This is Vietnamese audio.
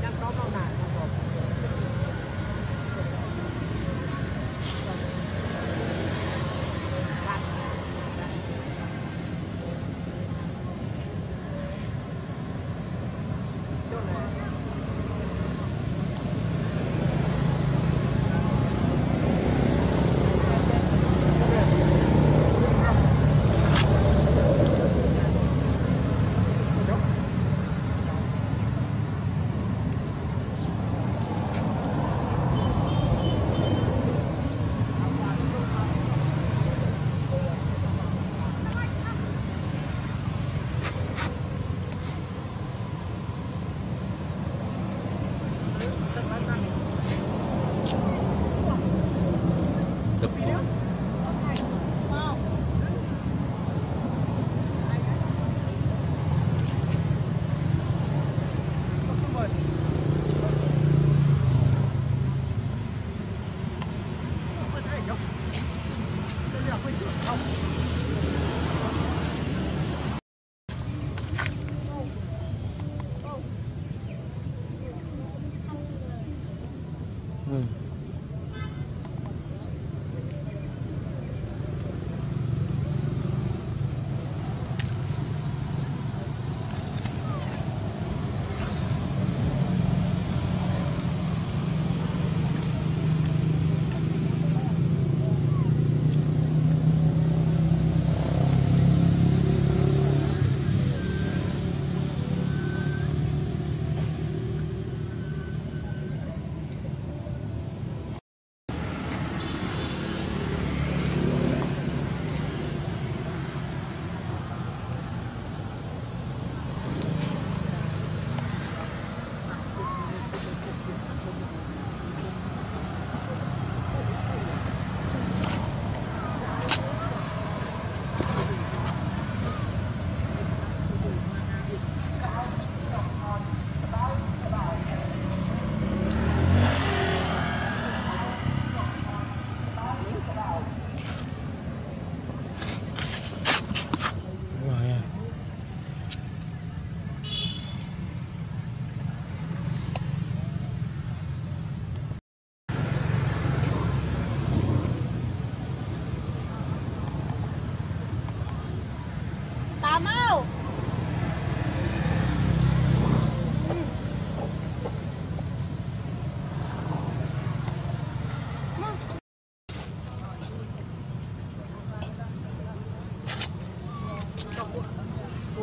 Yang kau mau nak? Hmm.